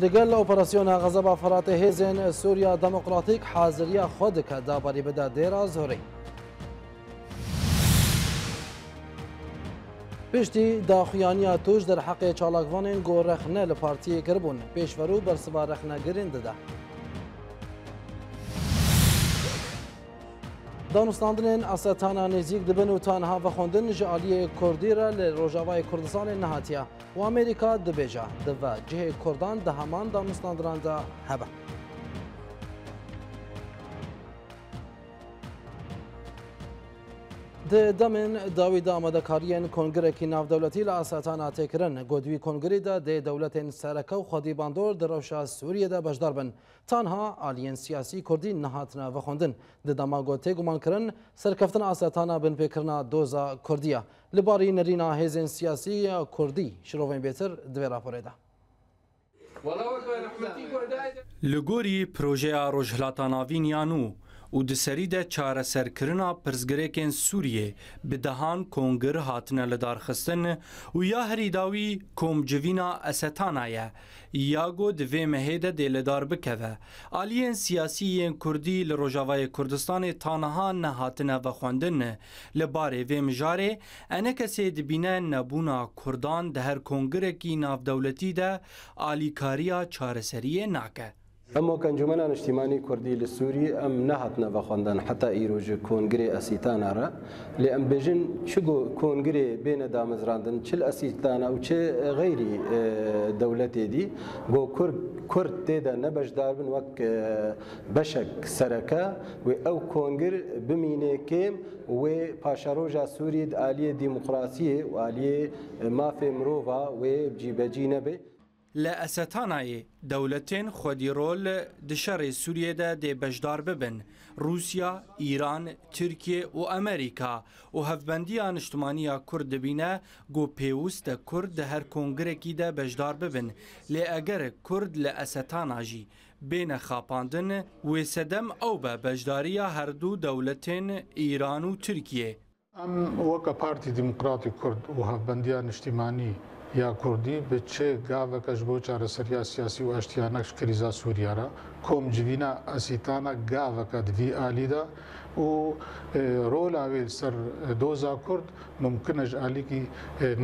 لگل اپراسیون غضب فرات هیزن سوریا دموکراتیک حاضری خود که دابری بده دیر زوری پشتی داخیانی توش در حق چالاکوانین گو رخنه لپارتی کربون پیشورو برسوا رخنه گرین دده دانستاندنên asetaنا nêzik dibin û tanha vexwendin ji aliyê Kurdî re li Rojavayê Kurdistanê nehatiye û Amerîka dibêje divve cihê Kurdan di heman danûstandinan de hebe. د دمن داوی د آمادهکاریین کنګرکی ناودولتي له اساتان اتکرن ګودوی کنګری د د دولتین سرکه خو دی باندور د روشا سوریه د بشدار بن تنها الین سیاسی کوردی نهاتنه و خوندن د دماګوته ګمان کرن سرکفتن اساتان بن فکرنا دوزا کوردیا لباری نرینا هیزن سیاسی کوردی شروعین بهتر د راپوره لګوري پروژه روجهلاتان اوینیانو û di serî de çareserkirina pirzgirêkên Sûriyê bi dehan kongir hatine lidarxistin û ya herî dawî komcivîna esetana ye Yago di vê mehê de dê lidar bikeve. Aliyên siyasiyên Kurdî li Rojavayê Kurdistanê taniha nehatine vexwendin li barê vê mijarê enekesê dibîne nebûna Kurdan di her kongirekî navdewletî de alîkariya çareseriyê nake. ئەمۆ ئەنجومەنان نیشتیمانی کوردی لە سووری ئەم نەهاتنە بەخواندن حتا ئیرۆژ کۆنگری ئەسیتانارە لێ ئەم بێژن چگو کۆنگرێ بێنە دامەزراندن چل ئەسیتانە و چێ غەیری دەولەتێدی بۆ کورد کورد تێدا نەبەشدار بن وەک بەشک سەرەکە وێ ئەو کۆنگر بمینێ کێم وێ پاشەڕۆژە سوورید عالیە دیموکراسیە و عالیە مافێ مرۆڤ وێ جیبەجی نەبێ لە ئەسەتانایی دەولەتێن خۆدیڕۆ لە دشەڕی سووریێدا دێبەشدار ببن رووسیا، ئیران، ترکیە و ئەمریکا و هەفبەندیان نیشتمانیا کورد دەبینە گۆ پێویستە کورد دە هەر کۆنگرێکیدا بەشدار ببن لێ ئەگەرە کورد لە ئەسەتاناژی بێنە خاپاندن وێسەدەم ئەو بە بەشداریە هەردوو دەولەتێن ئیران و ترکیە. ئەم وەکە پارتی دیموکراتی کورد و هەفبەندیان نیشتیمانی. یا کوردی بە چێ گاوەکەش بۆ چارەسەریا سیاسی و ئەشتیانەش کریزا سووریارە کۆمجیینە ئەسیتانە گاوەکە دوی ئالیدا و ڕۆلاوێ سەر دۆزا کورد ممکنەش ئالیکی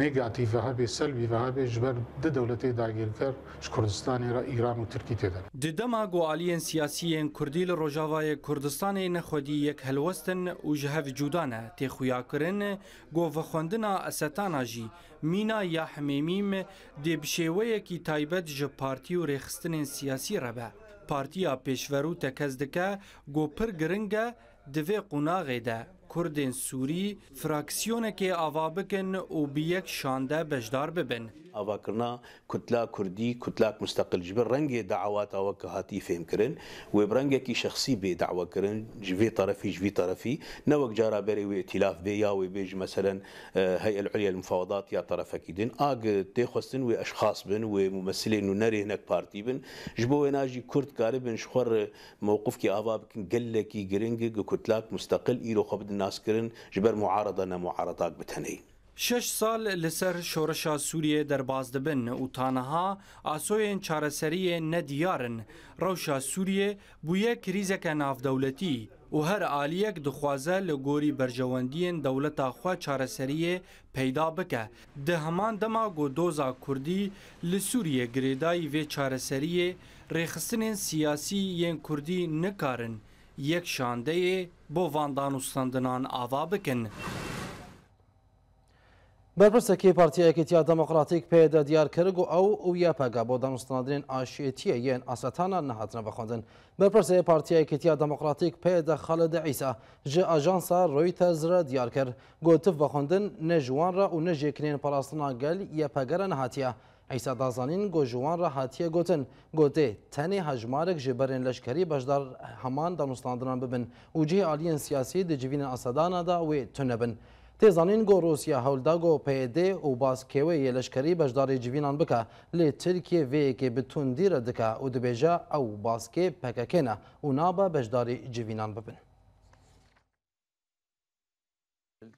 نێگاتیڤە هەبێ سەلویڤە هەبێ ژبەر دو دەوڵەتی داگیرکەر کوردستانی را ئیران و ترکی تێدا ددەما گوعالیەن سیاسیەن کوردی لە ڕۆژاوایە کوردستانی نەخۆدی یەک هەلوەستن و ژهەف جودانە تێخویاکردن گۆڤە خوێندنە ئەسەتاناژی مینا یا حمێمیم دێ بشێوەیەکی تایبەت ji پارتی و rêxistinên siyasî rebe. Partiya pêşver û tekez dike gopir giring e divê qunaxê de Kurdên Sûrî fraksiyonekê ava bikin û bi yek şande bejdar bibin. اواکرنا کتلا کردی كتلة مستقل جب رنگ دعوات اوک هاتی فهم کرن و برنگ کی شخصی به دعوا کرن جوی طرفی جوی طرفی نو وک جارا بری و ائتلاف بیا مثلا هیئه آه، العليا للمفاوضات يا طرف أكيدين أج تی وأشخاص بن وممثلين ونري هناك بارتي بن جبو اناجی کورد کار بن شخور موقف كي اواب کن قلة كي گرنگ کتلا مستقل إلو خبد الناس کرن جبر معارضه نه معارضات بتنی شش سال لسر شورشا سوریه در باز دبن و تانها آسوین چارەسەریە نەدیارن ڕەوشا سووریە بووە کریزەکە ناودەوڵەتی و هەر عالیەک دخوازە لە گۆری بەرژەوەندیان دەوڵەتا خوا چارەسەریە پەیدا بکە دە هەمان دەما گۆدۆزا کوردی لە سووریە گرێدایی وێ چارەسەریە ڕێخستنێن سیاسی یەن کوردی نکارن یەک شاندەیە بۆ ڤاندان و سندنان ئاوا بکن. بەرپرسەکەی پارتیایەکەتیا دەموکراتیک پێدا دیارکرد و ئەو ئەو یاپەگە بۆ دانوستنادرێن ئاشێتیە یەن ئاسەتانە نەهاتنە بەخواندن بەرپرسەیە پارتیایەکەتیا دەموکراتیک پێدا خەلەدە ئیسا ژ ئاژانسا ڕۆیتە زرە دیارکرد گوتف بەخواندن نەژوانرە و نەژێکرێن پاراستناگەل یەپەگەرە نەهاتیە. ئەیسا دازانین گۆژوان ڕاهاتیە گوتن گوتێ تەنێ هەژمارێک ژێ بەرێن لەشکری بەشدار هەمان دانوستاندنان ببن وجێ ئالیەن سیاسی دەجیبینە ئاسەدانەدا وێ تونەبن. تیزانین گو روسیا هولدا گو پیده و باز کیوه یه لشکری بجداری جوینان بکا لی ترکیه وی که بتون دیر دکا و دبیجا او بازکی پککینا و نابا بجداری جوینان ببن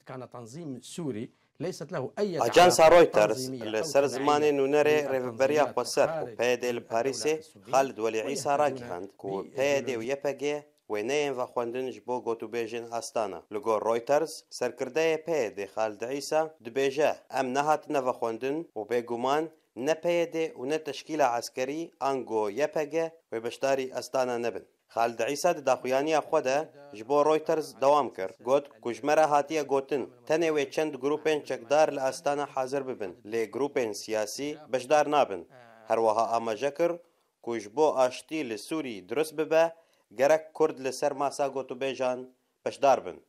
كان تنظيم سوري ليست له اي اجانس رويترز لسر زمان نونري ريفبريا قصر بيدي الباريسي خالد ولي عيسى راكي هند كو بيدي ويباجي وێنەیەن ڤە خوێندنش بۆ گۆتوبێژین هەستانە لەگۆ ڕۆیتەرز سەرکردەیە پێ دێخالدە ئیسا دبێژە ئەم نەهاتنەڤە خوێندن و بێگومان نەپەیەدێ و نە تشکیلە عسکەری ئەنگۆ یەپەگە وێ بەشداری ئەستانە نەبن خالدە ئیسا دداخویانیە خۆدە ji بۆ ڕۆیتەرز دەوام کرد گوت کوژمەرە هاتیە گوتن تەنێ وێ چەند گروپێن چەکدار لە ئەستانە حاضر ببن لێ گروپێن سیاسی بەشدار نابن هەروەها ئاماژە کرد کوژ بۆ ئاشتی لە سووری دروست ببە gerek Kurd li ser masa gotûbêjan peşdar bin.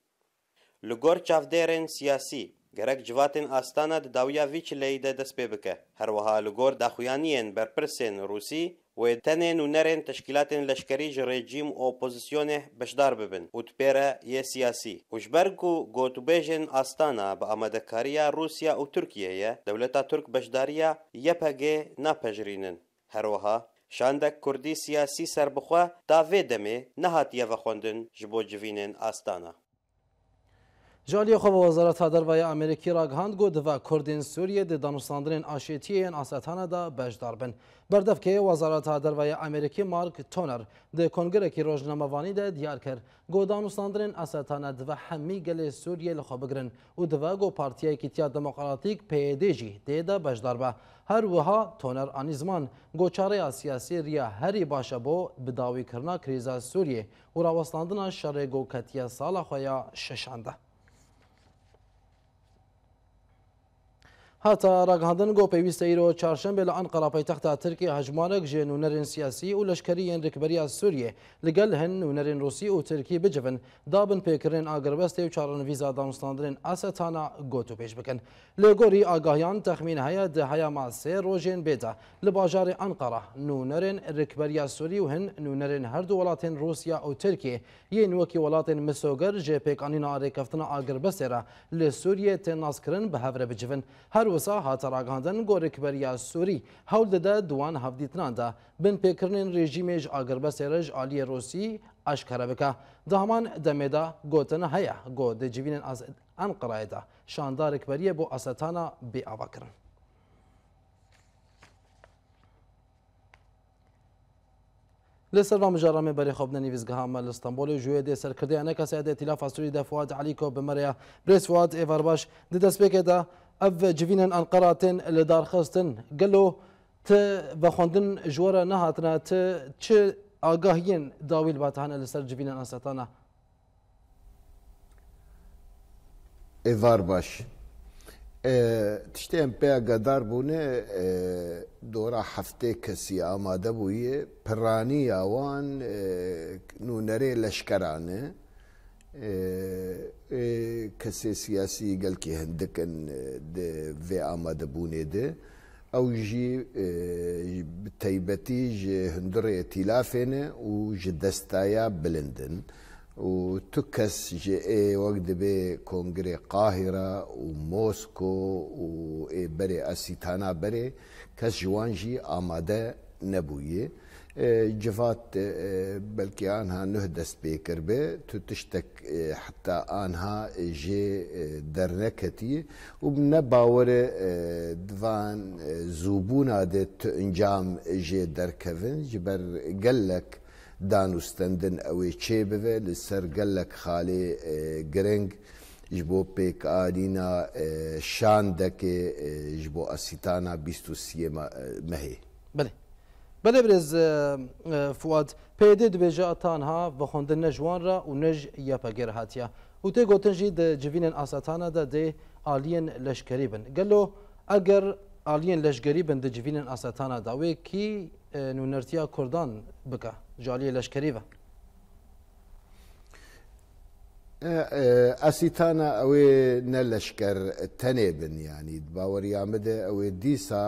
Li gor çavdêrên siyasî gerek civatên astana di dawiya vî çileyî de dest pê bike. Herwiha li gor daxuyaniyên berpirsên Rûsî wê tenên û nerên teşkilatên leşkerî ji rejîm û opozisyonê beşdar bibin û tpêre yê siyasî. Û ji ber ku gotûbêjên astana bi amadekariya Rûsya û Tirkiyeyê dewleta Tirk beşdariya YPG napejirînin. Herwiha şandek Kurdî siyasî serbixwe davê demê nehatiye vexwendin ji bo civînên astana. جالی خو وزارت دروای امریکای را گهاند گو دوا کردین سوریه د دانشاندرین آشتیین اساتانه دا بجدار بن بردف که وزارت دروای امریکای مارک تونر د کنگره کی روزنامه‌وانی ده دیار کرد گو دانشاندرین اساتانه دوا همی گله سوریه لخوا بگرن و دوا گو پارتیای کیتیا دموکراتیک پی دی جی ده دا بجدار به هر وها تونر آنیزمان گوچاره سیاسی ریا هری باشه بو بداوی کرنا کریزا سوریه و راوستاندن شر گوکتیا سالا خویا ششانده هاتا راگهاندن گو پیویست ایرو چارشنبه لانقره پایتخت ترکیه هجمانک جه نونرین سیاسی و لشکریین رکبریا سوریه لگل هن نونرین روسی و ترکی بجوین دابن پیکرین آگروست و چارن ویزا دامستاندرین استانا گوتو پیش بکن لگوری آگاهیان تخمین هیا ده هیا ما سه روژین بیتا لباجار انقره نونرین رکبریا سوری و هن نونرین هر دو ولاتین روسیا و ترکیه یه نوکی ولاتین مسوگر جه پیکانین آره کفتن آگروست را لسوریه تناس کرن به هفره بجوین هر وسا هاتر آگاندن گورکبریا سوری هول داده دوان هفدیتنان ده بن پێکردن رژیمێژ ئاگربە سێرەژ عالیە ڕۆسی ئاشکەرە بکە دامان دەمێدا گوتنە هەیە گۆ دەجیبینن ئەن قڕایدا شاندارێکبەریە بۆ ئەسەتانە بێ ئاواکردن. لسر رام جرامه بری خوب ننیویز گهام لستانبول جوی دی سر کرده انکا سیاده تلاف استوری ده فواد علیکو بمریا بریس فواد ایوار باش دی دست بکه ده اف جوینن انقراتن لدار خستن گلو ته بخوندن جوره نه هاتنه ته چه آگاهین داویل باتهانه لسر جوینن انساتانه ایوار باش تشتیم پیا گدار بونه دورا هفته کسی آماده بویه پرانی آوان نونره لشکرانه کەسێ سیاسی گەلکی هەندەکەن بێ ئامادەبوونێ دێ ئەو ژی تایبەتی ji hundirê tîlafêne û ji destaya bilindin û tu kes ji ê wek dibê kongrê qahira û Mosko û ê berê esîtana berê kes ji wan jî amade nebûye. جفات بلكي آنها نهدست بكربة تتشتك حتى آنها جي درنكتي وبنا باور دوان زوبونا دت انجام جي دركفن جبر قلك دانوستندن اوي چيبه لسر قلك خالي گرنگ جبو پیک آرینا شان دکه جبو اسیتانا بیستو سیما مهی بله بله برز فواد پیدا دویجه اتان ها و خوندن نجوان را و نج یپگر هاتیا و تی گوتن جی ده جوینن آساتانا ده ده آلین لشکری بن گلو اگر آلین لشکری بن ده جوینن آساتانا دا وی کی نونرتیا کردان بکا جالی لشکری و اسيتانا اوي نلشكر تني بن يعني باور يامده اوي ديسا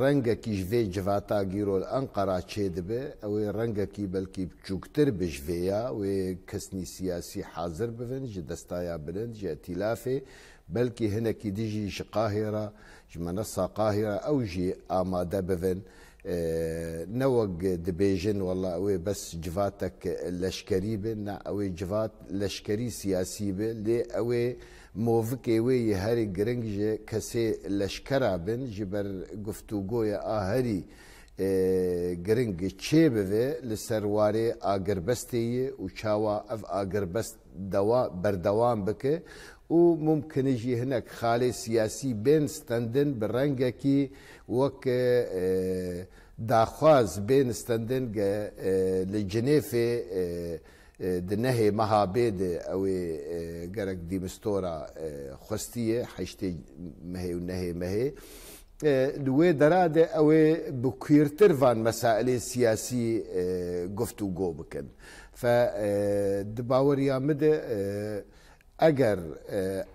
ڕەنگەکی ژێ جڤاتا گیرۆل ئەنقەرا چێ دەبێ ئەوەی ڕەنگەکی بەلکی بچووکتر بژێە وێ کەسنی سیاسی حاضر ببن ji دەستایا بلند ji تیلافێ بەلکی هەنێکی دژی ji قاهێرا ji منە ساقاهێرا ئەو ژی ئامادە ببن. نەوەک دبێژن وڵا ئەوێ بەس جڤاتك لەشکری بن ئەوەی جڤات لەشکری سیاسی بێ لێ ئەوێ مۆڤکێ wê yê herî giring ji kesê leşkera bin ji ber guftûgoya a herî giring çê bive li serwarê agirbesteyê û çawa ev agirbest berdewam bike û mumkin jî hinek xalê siyasî bên stendin bi rengekî wek daxwaz bên stendin li cinêfê دنهي مها بيد او قرق دي مستورة خستية حشتي مهي ونهي مهي دوي درادة او بكيرتر فان مسائل سياسي گفتو گو بكن فدباور يامد اگر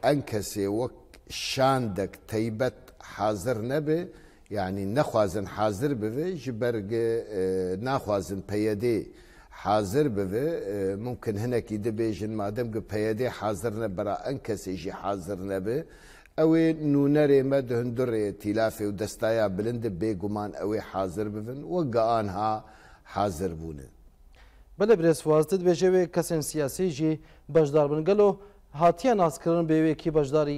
انكسي وك شاندك تيبت حاضر نبه يعني نخوازن حاضر بوي جبرگ نخوازن پيده حاضر ببه ممکن هنکی دبیجن مادم که پیاده حاضر نبرا انکسی جی حاضر نبه اوی نونره ما دهندره تلافه و دستایا بلند بیگمان اوی حاضر ببن و آنها حاضر بونه بله برس وازدد بجه و کسین سیاسی جی بجدار بنگلو هاتیه ناسکرن به کی بجداری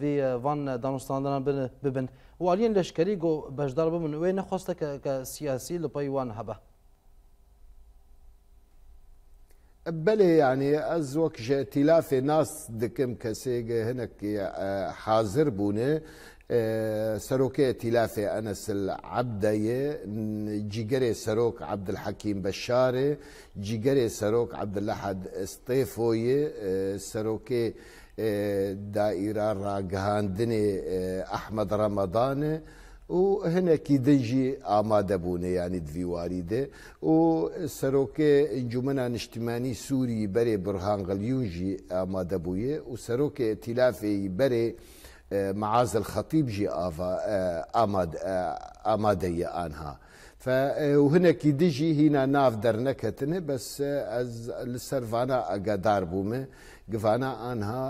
وی وان دانشتاندان ببن و آلین لشکری گو بجدار ببن و نخواسته که سیاسی لپای وان هبه بله يعني از وەک تیلافێ ناس دکم کەسێگە هەنێک آه، حاضر آه، انس العبدي جيجري ئەنەسل عبد الحكيم بشاري جيجري بەشارێ عبد الاحد عبدلەحد آه، ستێفۆیە دائره دائیران دني احمد رمضان و هەنێکی دەژی ئامادەبوونێ ینی دویواریدێ و سەرۆکێ ئەنجومە نیشتیمانی سووری بەرێ برهانگەلیونژی ئامادەبوویە و سەرۆکێ تیلافێی بەرێ معازل خەتیبژی ئامادەیە ئانها. وهنێکی دژی هینا ناف دەرنەکەتنێ بەس لە سەرڤانە ئەگادار بوومە گوانە ئانها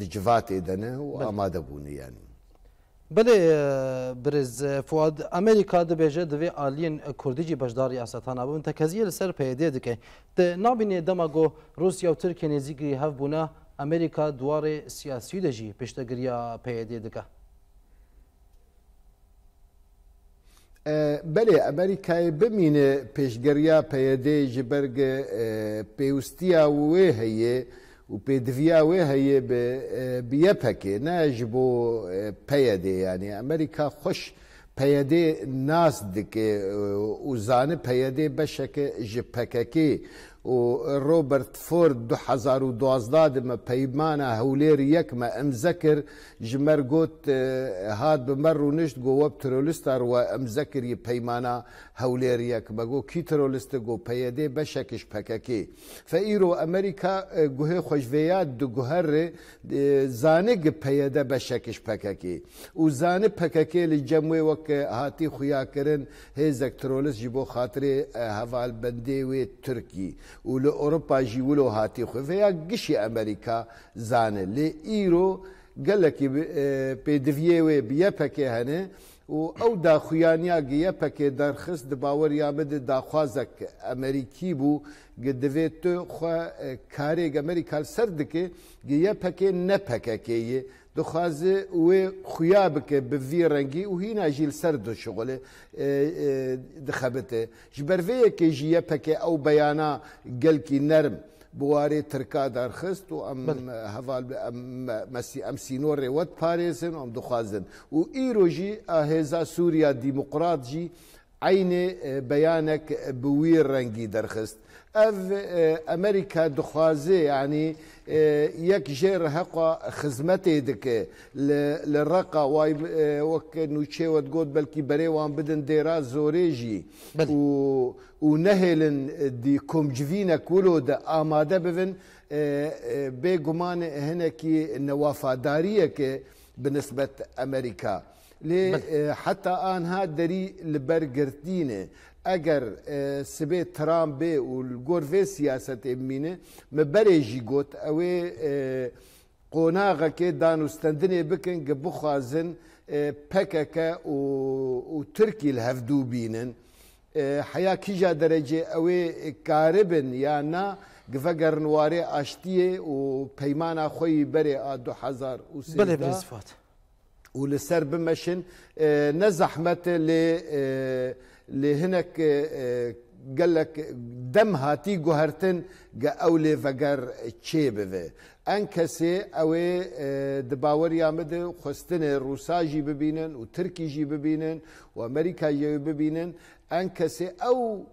دجواتێ دەنە و ئامادەبوونیانی. بله برز فواد امریکا د بیجه د وی آلین کوردی جی بشدار یاستان ابو متکزی لسر پیدا دکه د نابینه دماغو روسیا او ترکیه نزیگری هف بونه امریکا دوار سیاسی د جی پشتگریا پیدا دکه بله امریکای بمینه پیشگریا پیدا جبرگ پیوستیا و هیه وبيدفيا هي بيبهكي ناجبو بيدي يعني امريكا خوش پیده ناس دکه اوزان پیده بشک جپککی و ڕۆبرت فۆرد 2012 پەیمانە هەولێر یەکمە ئەم زەکر ژمەر گوت هات بمەەر و نیشت گۆوە ترۆلیستار وە ئەم زەکری پەیمانە هەولێر یەک بەگۆ کی ترۆلیستە گۆ پەیەدێ بەشەکش پەکەکی فەئیرۆ ئەمریکا گوهێ خۆشڤەیە دوگوهرێ زانێک پەیەدە بەشەکش پەکەکی و زانە پەکەکێ لی جەموێ وەک هاتی خویاکردن هێزەک ترۆلیست ji بۆ خاطرێ هەڤال بەندێ وێ تورکی. و لە ئۆرۆپا ژیولۆ هاتی خوێفەیە گشتی ئەمریکا زانە لێ ئیرۆ گەلێکی پێدویێ وێ بیە پەکێ هەنێ و ئەو داخویانیا گیە پەکێ دەرخست دەباوەەر یامەدە داخوازەك ئەمریکی بوو دەوێت تۆ کارێک ئەمریکال سەر دکێ گیە پەکێ نەپەکەکێیە دخوازێ وێ خویا بکە بڤی ڕەنگی و هی ناژیل سەر دو شغلێ دخەبێتێ ji berveyekê jî ye peke ew beyana gelkî nerm بوارê tirka derxist û em heval mesî em sînorê wet parêzin em dixwazin û îro jî hêza Sûriya dîmoqrat jî عینê beyanek bi wî rengî derxist ev Amerika dixwazê yanî یک جر حقا خدمتی دکه لرقا وای وک نوچه و گود بلکی بری وان بدن دیرا زوریجی و و نهلن دی کومجوینه کولو د آماده بوین به گمان هنکی نوافاداریه که بنسبت امریکا لێ حتا ئاها دەری لە بەرگرتینێ ئەگەر سبێ ترام بێ و گۆرڤێ سیاست ئێمینە مە بەرێژی گوت ئەوێ قۆناغەکێ دانوستندنێ بکەن گە بخوازن پەکەکە و ترکی لە هەفتوو بینن. حیا کیژا دەرەجێ ئەوێ کاربن یان نا گفەگەڕنوارێ ئاشتیە و پەیمانە خۆی بەرێ ئا 2000 بڵێ بفات. ولسر بمشن نه زحمت لهنك قال لك دم هاتي جوهرتن او لي فقر تشي بذي انكسي او دباور يامد خستن روسا جي ببينن وتركي جي ببينن وامريكا جي ببينن انكسي او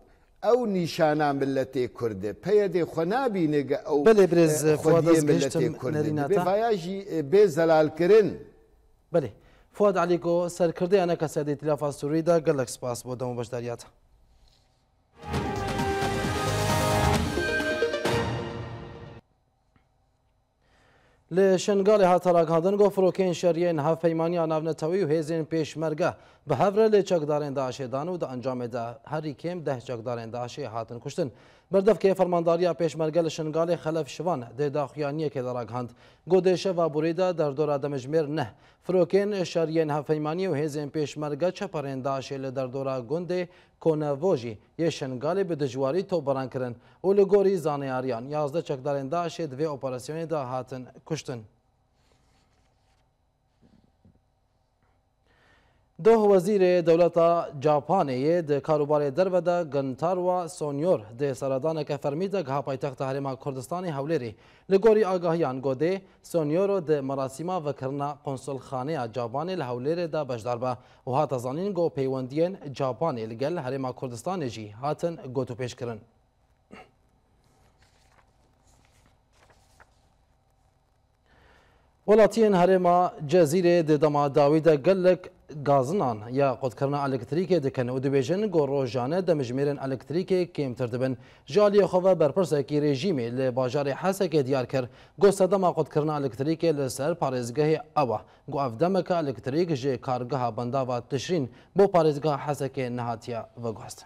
او نشانه ملت کرده پید خنابی نگه او بله برز فواد از گشتم نریناتا به زلال کرن بەێ فاد علیکۆ سەرکردیانە کە سەدی تلافا سووریدا گەلک سپاس بۆ دەمە بەشداریاتە لە شنگالی هاتەراکاندن گۆ فرۆکین شەریێن هەف پەیمانی ناونەتەوەی و هێزین پێشمەرگە بە هەورە لێ چەکدارێن داشێدان و دە ئەنجامێدا هەری کێم دەه چەکدارێن داشێ هاتن کوشتن Merdevkê Fermandariya Pêşmerge li Şingalê xelef şivan dê daxuyaniyekê de raghand. Godêşe vaborê de derdora demijmêr ne. Firokên şeriyên hevpeymanî û hêzên pêşmerge çeperên Daişê li derdora gundê Konevo jî yê Şingalê bi dijwarî topbaran kirin û li gorî zaneyariyan yazda çekdarên Daişê divê operasyonê de hatin kuştin. دو وزیر دولت جاپانی د کاروبار دربده گنتاروا سونیور د سرادان که فرمیده گها پایتخت حرم کردستان حوله ری لگوری آگاهیان گوده سونیورو د مراسیما و کرنا قنسل خانه جاپانی لحوله ری دا بجدار با و ها تزانین گو پیوندین جاپانی لگل حرم کردستان جی هاتن گوتو پیش کرن ولاتین هرما جزیره د دما داوید گلک گازنان یا قدکردن الکتریکی دکن و دبیجن گو روژانه دمجمیرن الکتریکی کمتر دبن جالی خواه برپرسکی رژیمی لباجار حسکی دیار کر گو صدما قدکردن الکتریکی لسر پارزگه اوا گو افدمک الکتریک جه کارگه بنده و تشرین بو پارزگه حسکی نهاتیا و گوست.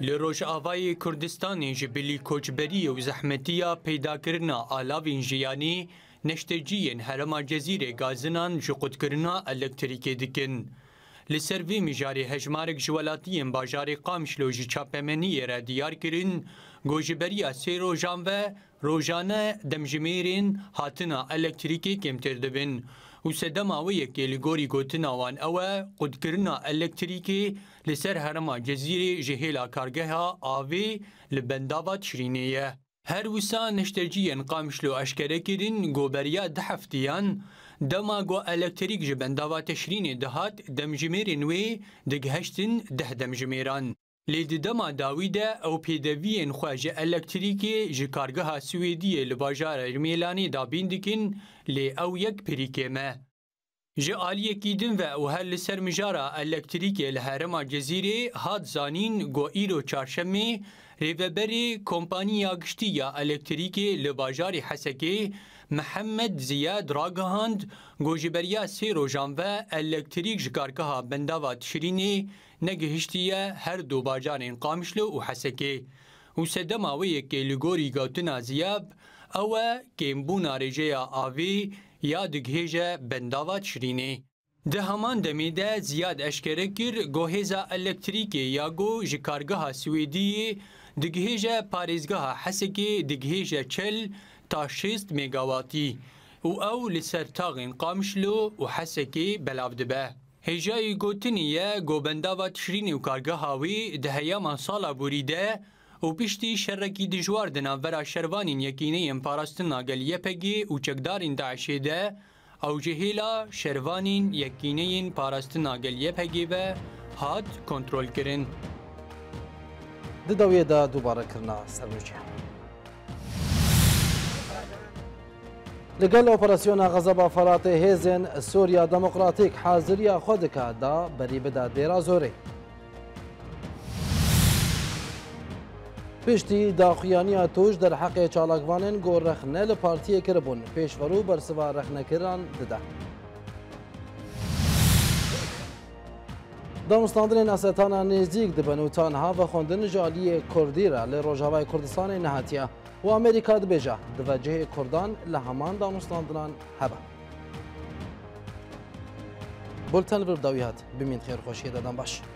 لروش آوای کردستانی جبلی کوچبری و زحمتیا پیدا کرنا آلاوین جیانی neşteciyên herema cezîrê gazinan ji qudkirina elektrîkê dikin. Li ser vê mijarê hejmarek ji welatiyên bajarê Qamşlo ji çapemeniyê re diyar kirin, gojiberiya sê rojan ve rojane demjimêrên hatina elektrîkê kêmtir dibin. û sedema wê yekê li gorî gotina wan ew e qudkirina elektrîkê li ser herema cezîrê ji hêla kargeha avê li bendava Şirînê ye. Her wisa neşterciyên qamişlo eşkere kirin goberiya di heftiyan dema go elektrik ji bendava teşrînê dihat demjimêrên wê digiheshtin deh demjimêran. Lê di dema dawî de ew pêdeviyên xwe ji elektrîkê ji kargeha Swêdiyê li bajara Mêlanê dabîn dikin lê ew yek pirîkê me. Ji aliyekî din ve û her li ser mijara elektrîkê li herêma cezîrê hat zanîn go îro çarşemê Rêveberê Kompaniya Giştî ya Elektrîkê li bajarê Hesekê Mihemed Ziya ragihand gojiberiya sê rojan ve elektrîk ji karkeha bendava Tişrînê negihiştiye her du bajarên Qamişli û Hesekê. Û sedema wê yekê li gorî gotina ziyab, ew e kêmbûna rêjeya avê ya digihêje bendava Tişrînê. Di heman demê de ziyad eşkere kir gohêza elektrîkê ya go ji kargeha Swêdiyê digihêje parêzgeha Hesekê digihêje çel ta şêst megawatî û ew li ser taxên Qamişlo û Hesekê belav dibe. Hêjayê gotinî ye gobendava tişrînê û kargeha wê di heyama sala borî de û piştî şerekî dijwar di navbera şervanên yekîneyên parastina geliyepegê û çekdarên Daişê de ew ji hêla şervanên yekîneyên parastina geliyepegê ve hat kontrolkirin. دەدەوێ دا دووبارەکردنا سەرنووجیان. لەگەل ئۆپەرسیۆنا غەزە بافەراتێ هێزێن سۆریا دەموکراتیک حازریا خۆ دکاتدا بەری بدا دێرا زۆرەی. پشتی داخیانیا توش در حق چالاکوانن گۆڕەخنە لە پارتیە کردبوون پێشفەر و بەرسوا رەخنەکردان ددا. دا مستاندرین استانا نزدیک د بنوتان ها و خوندن جالی کردی را ل روجاوای کردستان نهاتیا و امریکا د بجا د وجه کردان له همان دا مستاندران هبه بولتن برداویات بمین خیر خوشی دادن باش